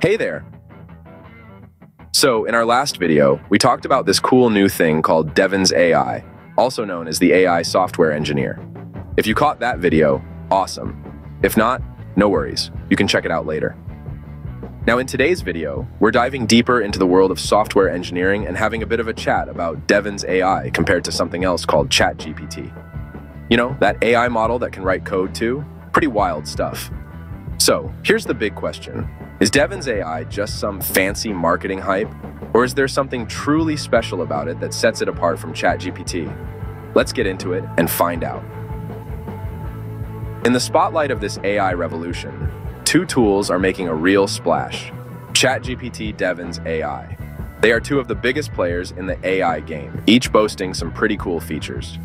Hey there! So, in our last video, we talked about this cool new thing called Devin's AI, also known as the AI software engineer. If you caught that video, awesome. If not, no worries, you can check it out later. Now in today's video, we're diving deeper into the world of software engineering and having a bit of a chat about Devin's AI compared to something else called ChatGPT. You know, that AI model that can write code too? Pretty wild stuff. So, here's the big question. Is Devin's AI just some fancy marketing hype, or is there something truly special about it that sets it apart from ChatGPT? Let's get into it and find out. In the spotlight of this AI revolution, two tools are making a real splash. ChatGPT Devin's AI. They are two of the biggest players in the AI game, each boasting some pretty cool features.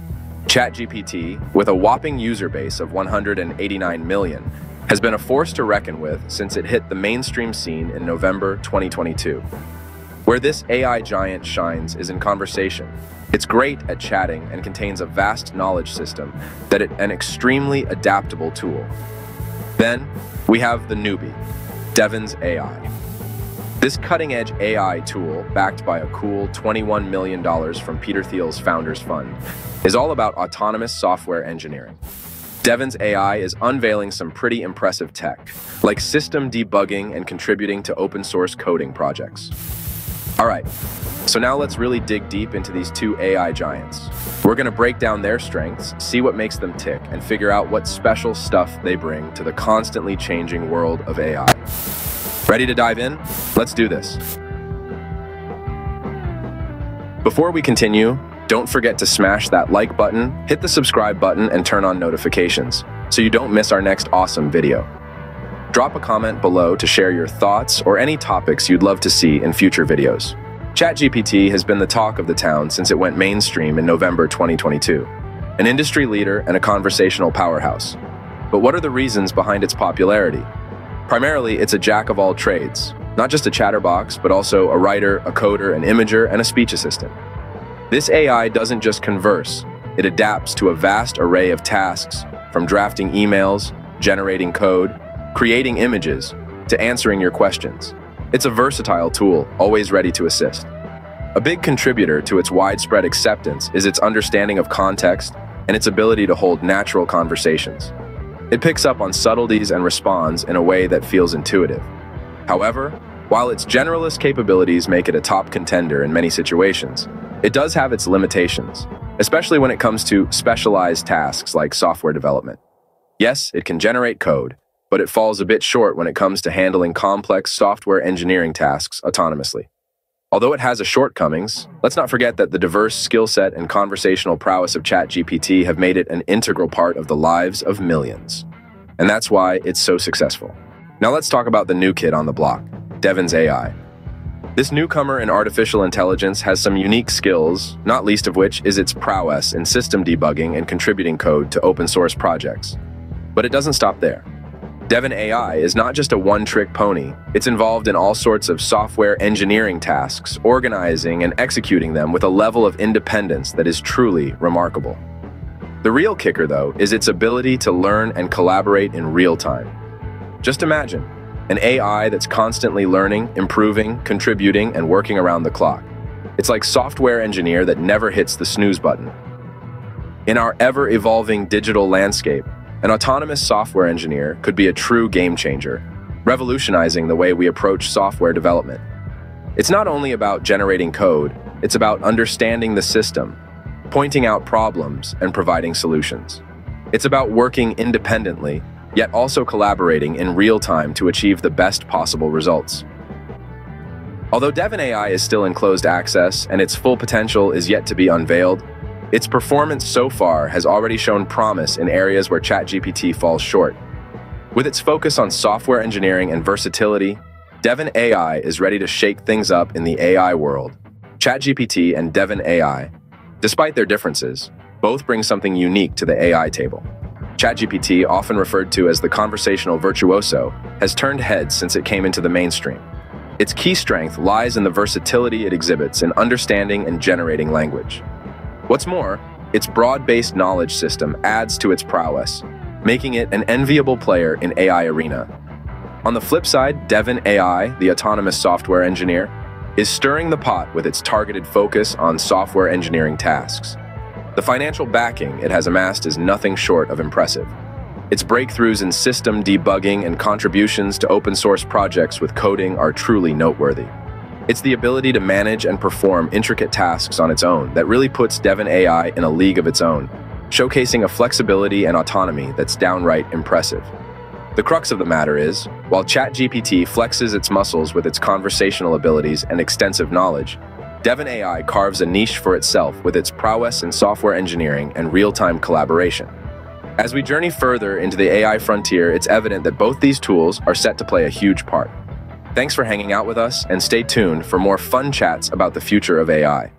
ChatGPT, with a whopping user base of 189 million, has been a force to reckon with since it hit the mainstream scene in November 2022. Where this AI giant shines is in conversation. It's great at chatting and contains a vast knowledge system that it an extremely adaptable tool. Then, we have the newbie, Devin's AI. This cutting-edge AI tool, backed by a cool $21 million from Peter Thiel's Founders Fund, is all about autonomous software engineering. Devin's AI is unveiling some pretty impressive tech, like system debugging and contributing to open source coding projects. All right, so now let's really dig deep into these two AI giants. We're to break down their strengths, see what makes them tick, and figure out what special stuff they bring to the constantly changing world of AI. Ready to dive in? Let's do this. Before we continue, don't forget to smash that like button, hit the subscribe button, and turn on notifications so you don't miss our next awesome video. Drop a comment below to share your thoughts or any topics you'd love to see in future videos. ChatGPT has been the talk of the town since it went mainstream in November 2022, an industry leader and a conversational powerhouse. But what are the reasons behind its popularity? Primarily, it's a jack of all trades, not just a chatterbox, but also a writer, a coder, an imager, and a speech assistant. This AI doesn't just converse, it adapts to a vast array of tasks, from drafting emails, generating code, creating images, to answering your questions. It's a versatile tool, always ready to assist. A big contributor to its widespread acceptance is its understanding of context and its ability to hold natural conversations. It picks up on subtleties and responds in a way that feels intuitive. However, while its generalist capabilities make it a top contender in many situations, it does have its limitations, especially when it comes to specialized tasks like software development. Yes, it can generate code, but it falls a bit short when it comes to handling complex software engineering tasks autonomously. Although it has its shortcomings, let's not forget that the diverse skill set and conversational prowess of ChatGPT have made it an integral part of the lives of millions. And that's why it's so successful. Now let's talk about the new kid on the block, Devin's AI. This newcomer in artificial intelligence has some unique skills, not least of which is its prowess in system debugging and contributing code to open source projects. But it doesn't stop there. Devin AI is not just a one-trick pony. It's involved in all sorts of software engineering tasks, organizing and executing them with a level of independence that is truly remarkable. The real kicker, though, is its ability to learn and collaborate in real time. Just imagine, an AI that's constantly learning, improving, contributing, and working around the clock. It's like software engineer that never hits the snooze button. In our ever-evolving digital landscape, an autonomous software engineer could be a true game changer, revolutionizing the way we approach software development. It's not only about generating code, it's about understanding the system, pointing out problems, and providing solutions. It's about working independently yet also collaborating in real time to achieve the best possible results. Although Devin AI is still in closed access and its full potential is yet to be unveiled, its performance so far has already shown promise in areas where ChatGPT falls short. With its focus on software engineering and versatility, Devin AI is ready to shake things up in the AI world. ChatGPT and Devin AI, despite their differences, both bring something unique to the AI table. ChatGPT, often referred to as the conversational virtuoso, has turned heads since it came into the mainstream. Its key strength lies in the versatility it exhibits in understanding and generating language. What's more, its broad-based knowledge system adds to its prowess, making it an enviable player in AI arena. On the flip side, Devin AI, the autonomous software engineer, is stirring the pot with its targeted focus on software engineering tasks. The financial backing it has amassed is nothing short of impressive. Its breakthroughs in system debugging and contributions to open source projects with coding are truly noteworthy. It's the ability to manage and perform intricate tasks on its own that really puts Devin AI in a league of its own, showcasing a flexibility and autonomy that's downright impressive. The crux of the matter is, while ChatGPT flexes its muscles with its conversational abilities and extensive knowledge, Devin AI carves a niche for itself with its prowess in software engineering and real-time collaboration. As we journey further into the AI frontier, it's evident that both these tools are set to play a huge part. Thanks for hanging out with us and stay tuned for more fun chats about the future of AI.